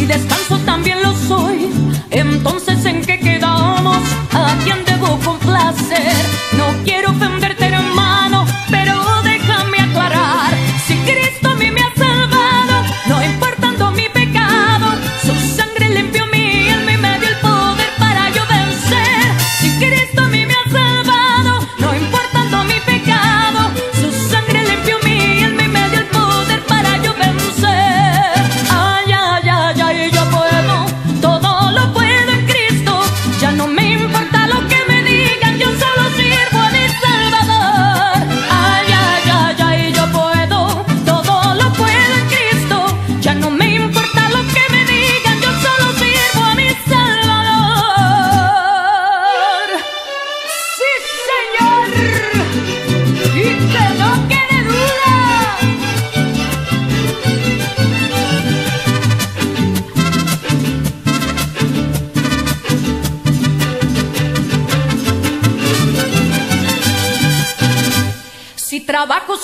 y descanso también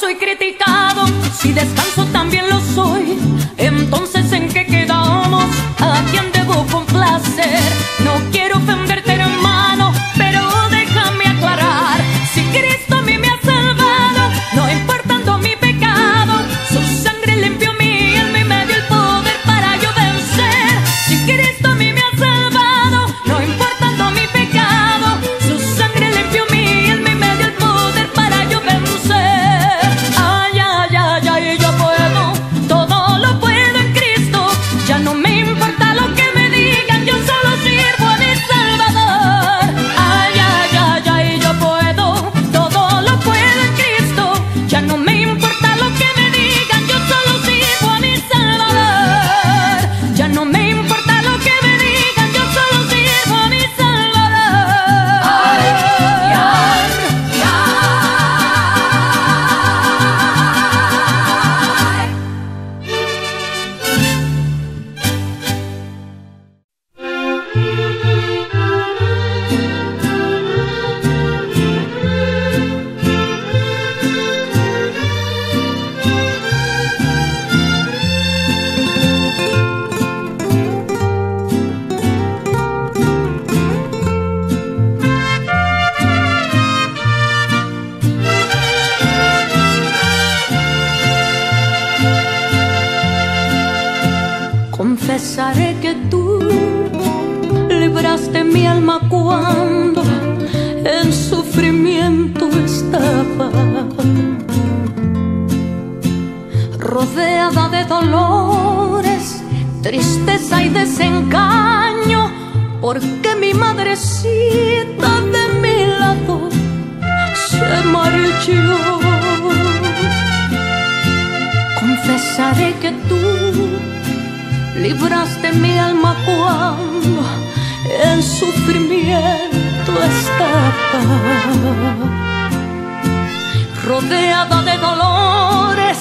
soy criticado, si descanso también lo soy, entonces libraste mi alma cuando en sufrimiento estaba. Rodeada de dolores,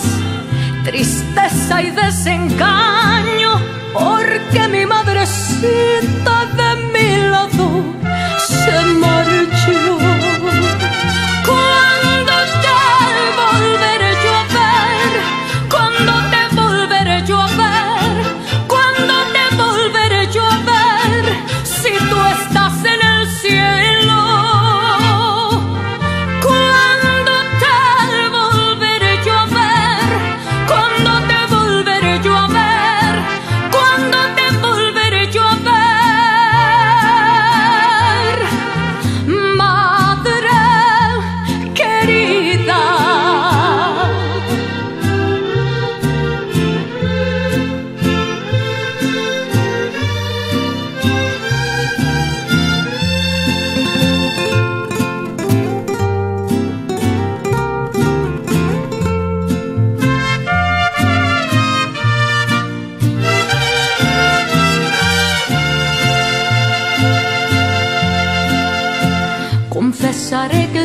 tristeza y desengaño, porque mi madrecita de mi lado se marchó.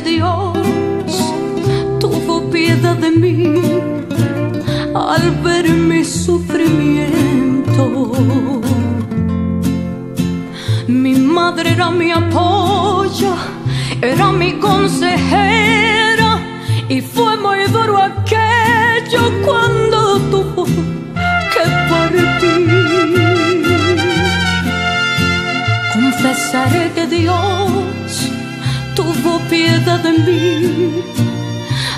Dios tuvo piedad de mí al ver mi sufrimiento. Mi madre era mi apoyo, era mi consejera y fue muy duro aquello cuando tuvo que partir. Confesaré que Dios piedad de mí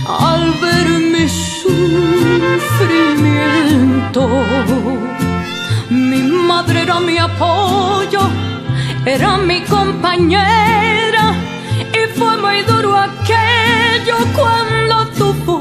al ver mi sufrimiento. Mi madre era mi apoyo, era mi compañera y fue muy duro aquello cuando tuvo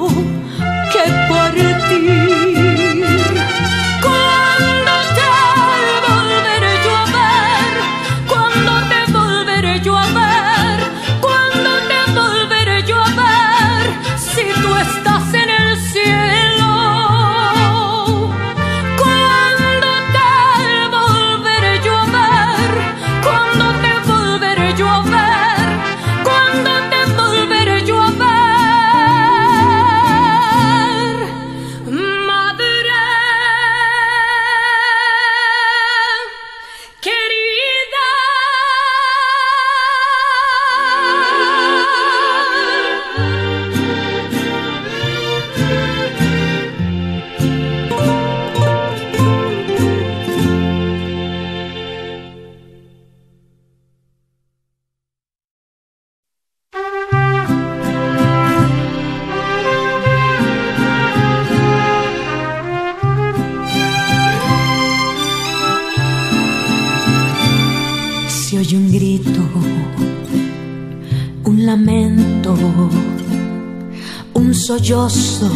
sollozo.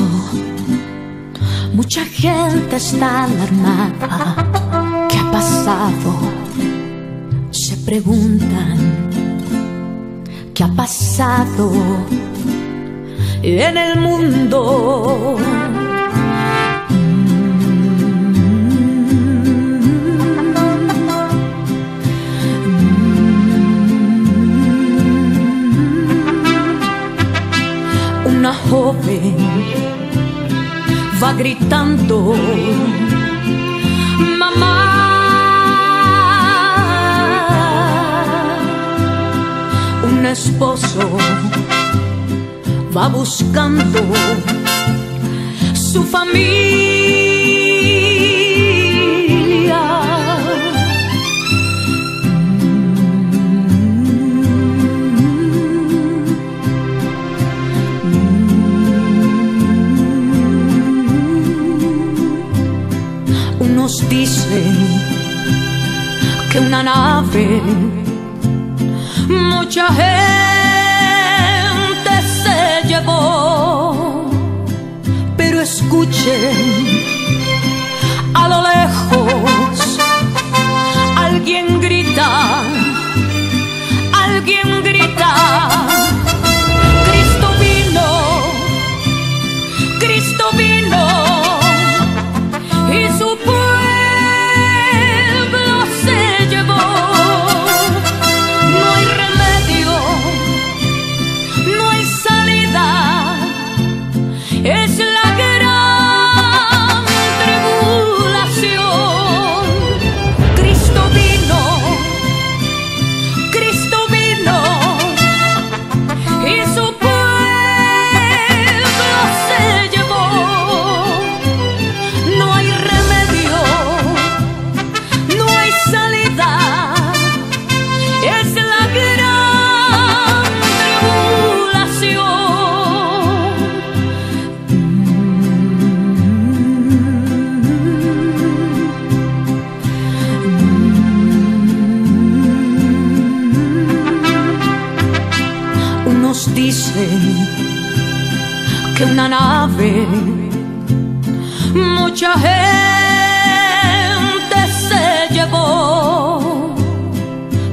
Mucha gente está alarmada. ¿Qué ha pasado? Se preguntan. ¿Qué ha pasado en el mundo? Joven va gritando, mamá. Un esposo va buscando su familia. Dicen que una nave, mucha gente se llevó, pero escuchen a lo lejos, mucha gente se llevó,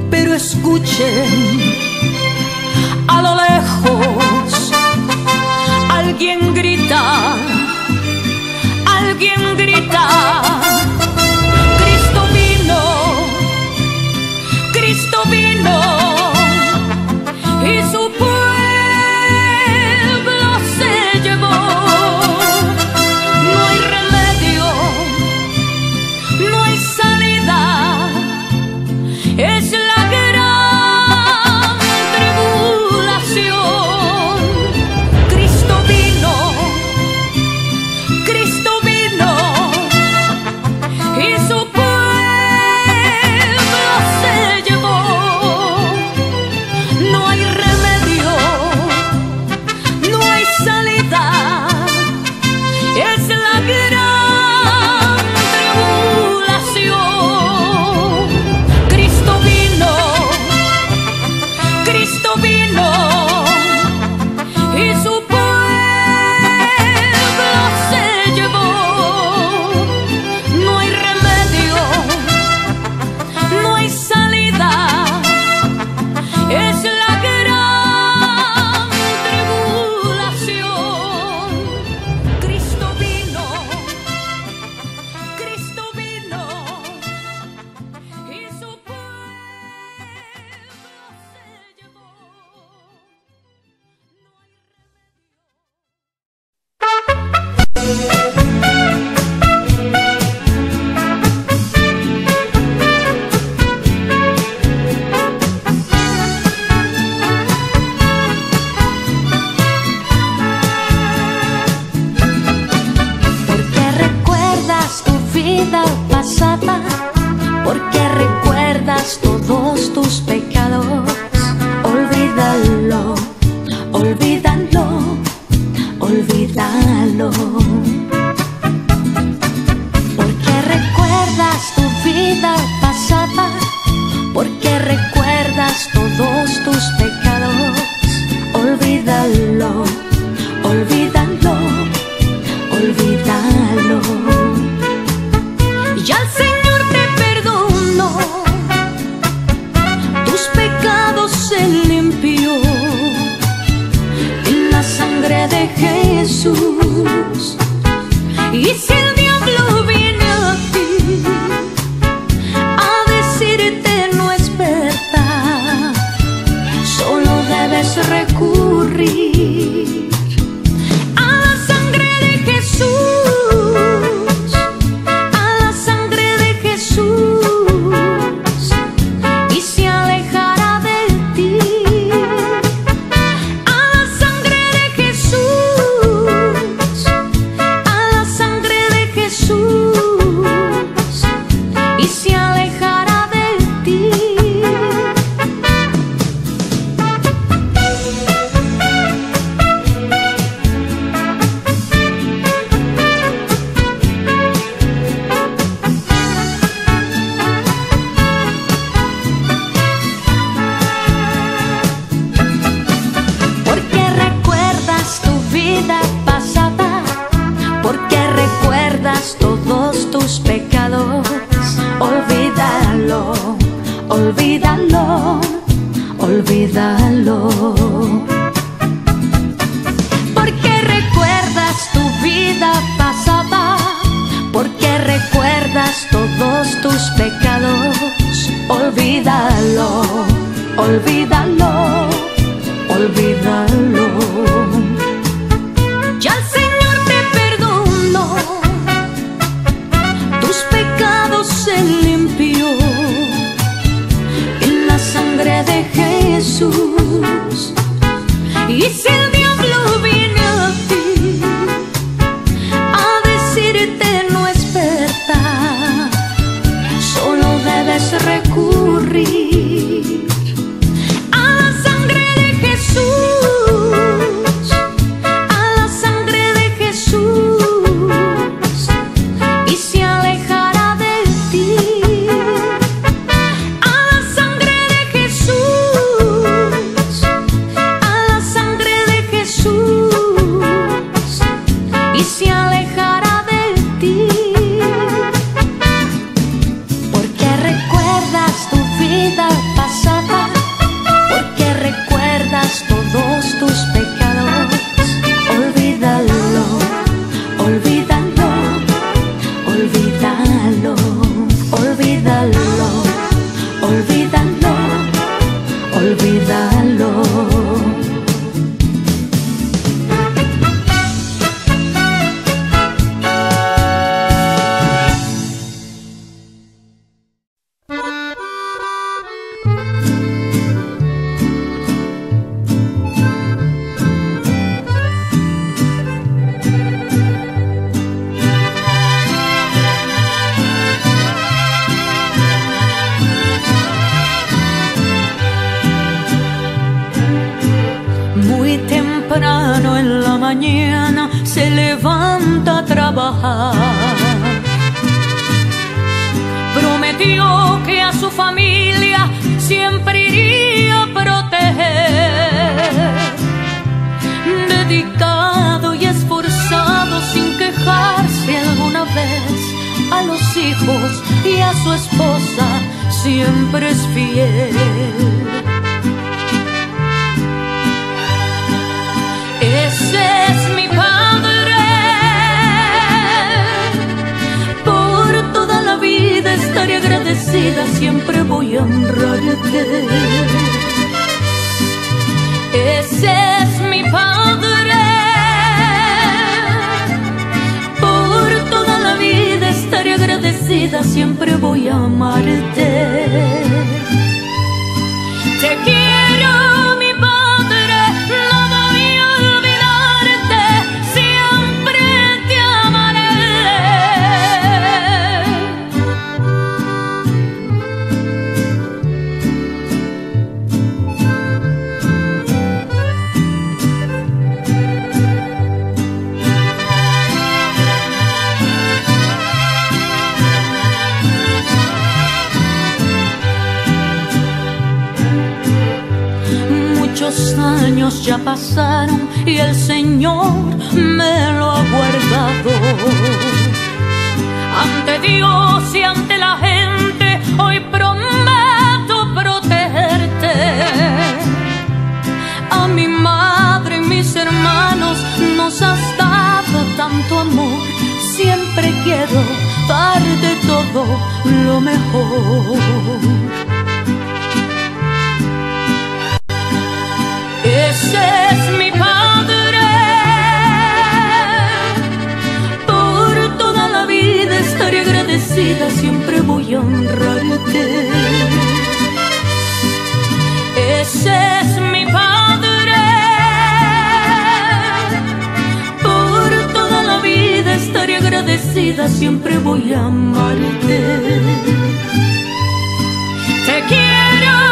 pero escuchen a lo lejos olvídalo. Porque recuerdas tu vida pasada, porque recuerdas todos tus pecados, olvídalo, olvídalo. se levanta a trabajar. Prometió que a su familia siempre iría a proteger. Dedicado y esforzado sin quejarse alguna vez a los hijos y a su esposa siempre es fiel. te agradecida, siempre voy a honrarte. Ese es mi padre. Por toda la vida estaré agradecida, siempre voy a amarte. Te quiero. ya pasaron y el Señor me lo ha guardado. Ante Dios y ante la gente, hoy prometo protegerte. A mi madre y mis hermanos nos has dado tanto amor. Siempre quiero darte todo lo mejor. Ese es mi Padre. Por toda la vida estaré agradecida, siempre voy a honrarte. Ese es mi Padre. Por toda la vida estaré agradecida, siempre voy a amarte. Te quiero.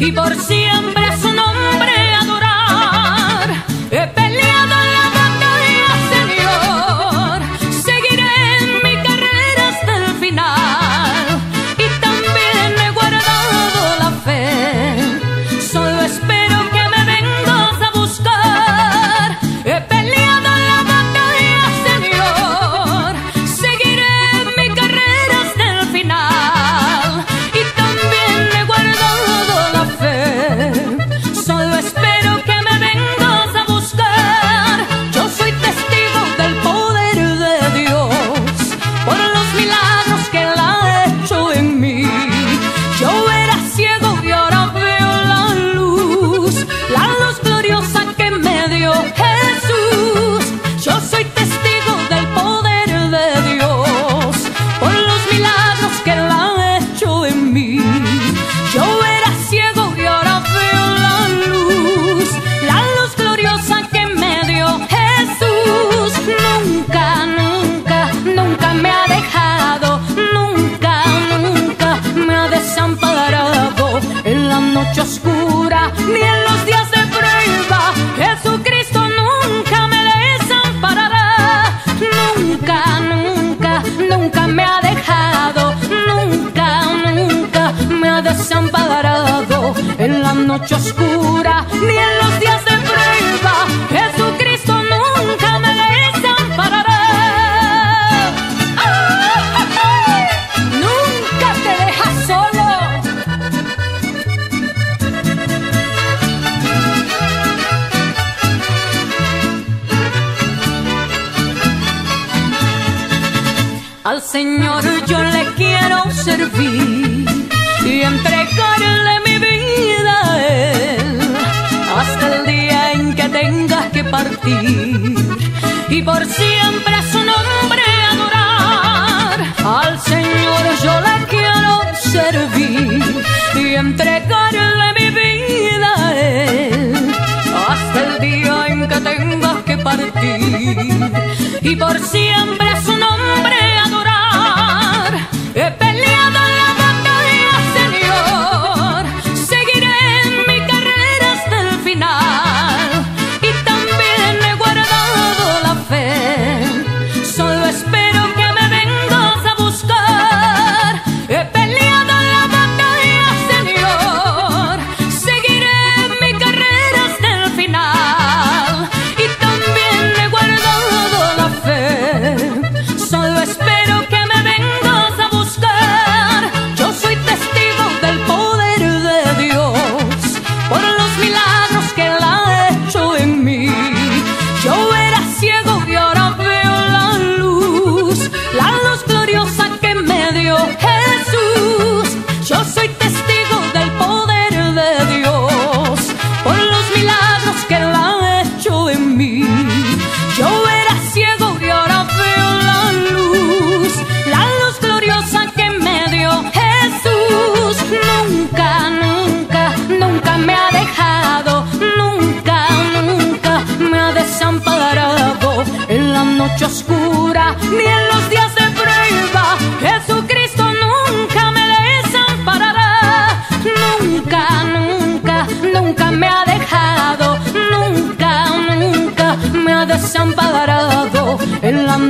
y por siempre Señor yo le quiero servir y entregarle mi vida a Él hasta el día en que tenga que partir y por siempre a su nombre adorar. Al Señor yo le quiero servir y entregarle mi vida a Él hasta el día en que tenga que partir y por siempre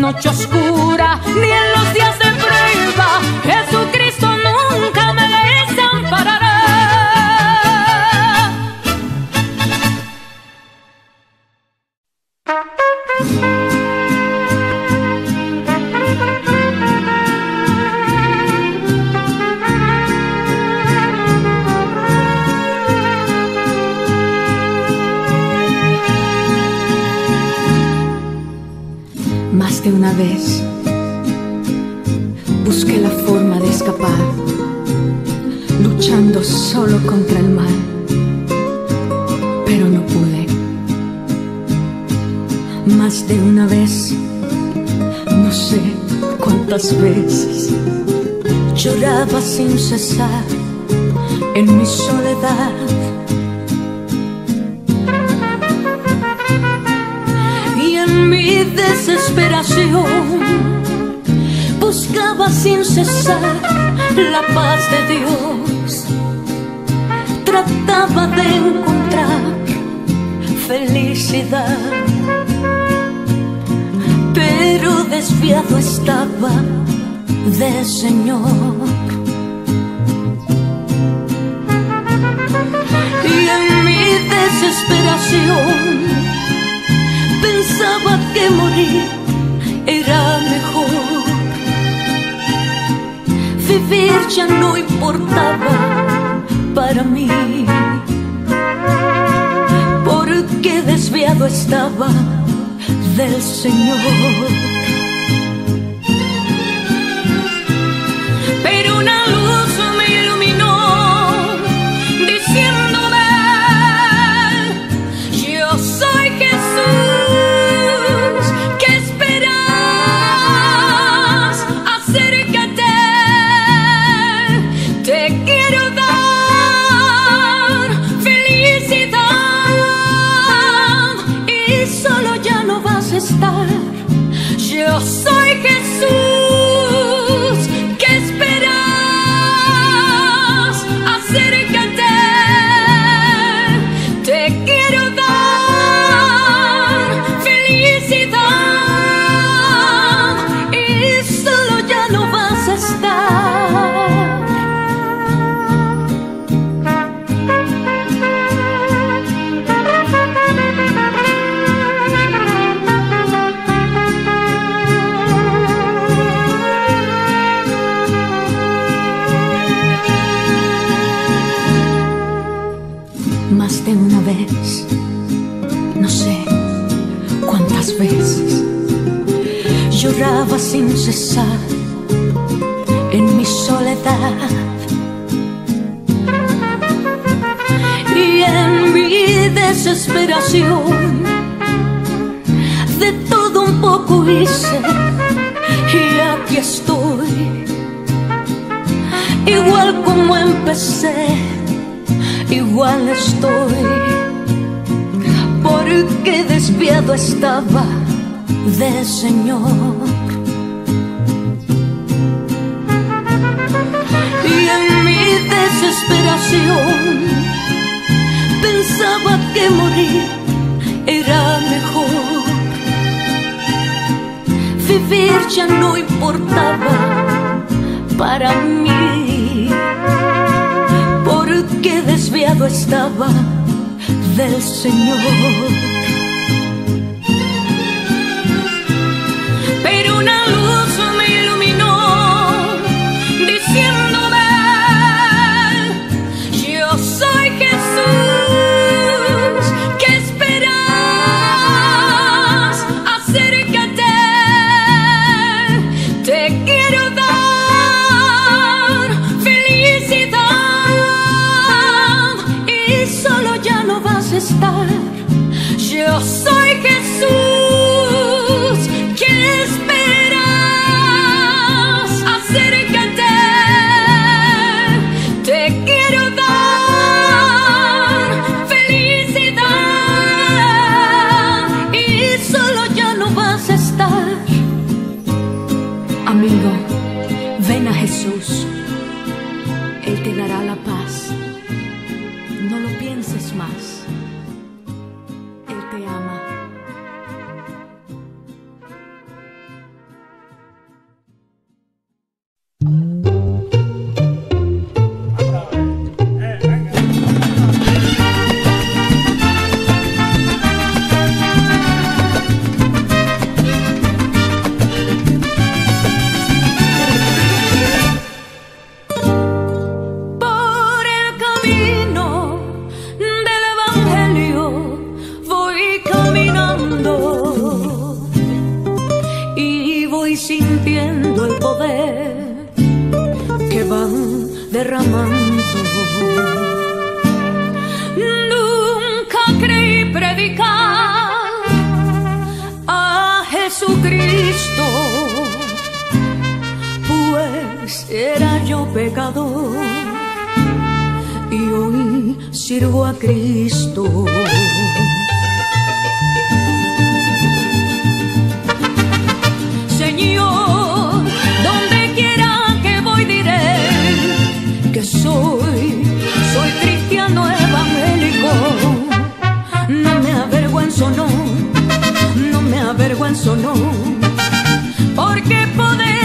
noche oscura, ni el en mi soledad. Y en mi desesperación buscaba sin cesar la paz de Dios. Trataba de encontrar felicidad. Pero desviado estaba del Señor. y en mi desesperación pensaba que morir era mejor. Vivir ya no importaba para mí, porque desviado estaba del Señor. mal estoy, porque desviado estaba del Señor. Y en mi desesperación pensaba que morir era mejor. Vivir ya no importaba para mí que desviado estaba del Señor. que é sua. a Jesucristo, pues era yo pecador y hoy sirvo a Cristo. San Juan sonó, porque poder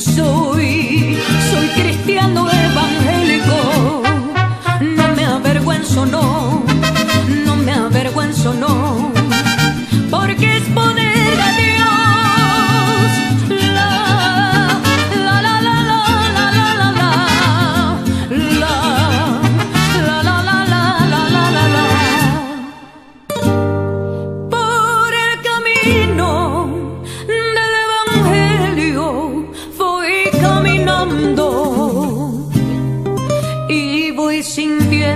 soy, soy cristiano evangélico. No me avergüenzo, no, no me avergüenzo, no.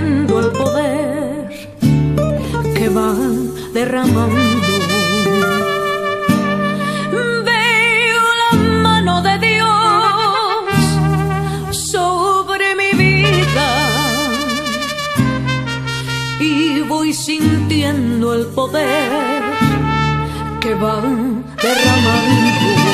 el poder que van derramando. Veo la mano de Dios sobre mi vida y voy sintiendo el poder que van derramando.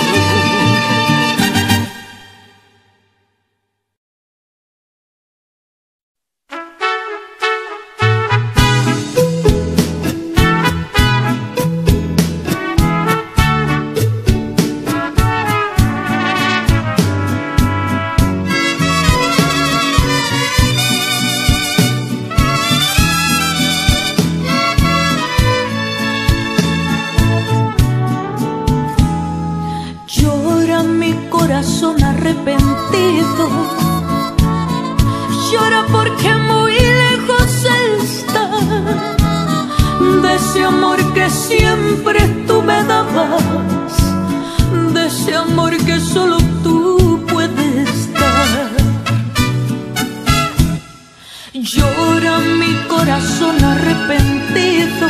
Llora mi corazón arrepentido.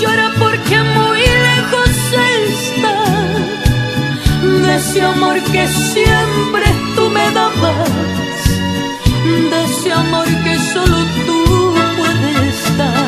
Llora porque muy lejos está de ese amor que siempre tú me dabas, de ese amor que solo tú puedes dar.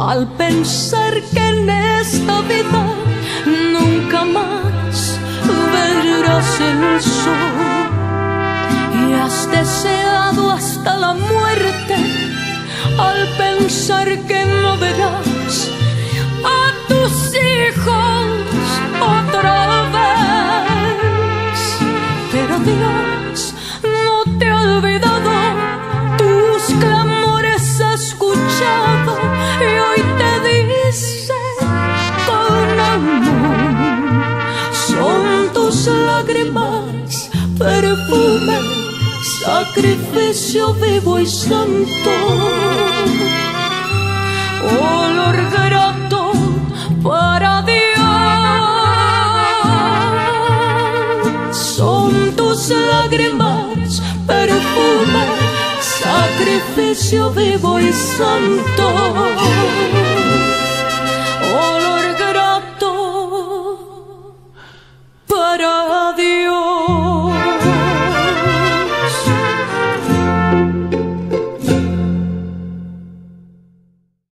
al pensar que en esta vida nunca más verás el sol y has deseado hasta la muerte al pensar que no verás perfume, sacrificio vivo y santo, olor grato para Dios. Son tus lágrimas, perfume, sacrificio vivo y santo.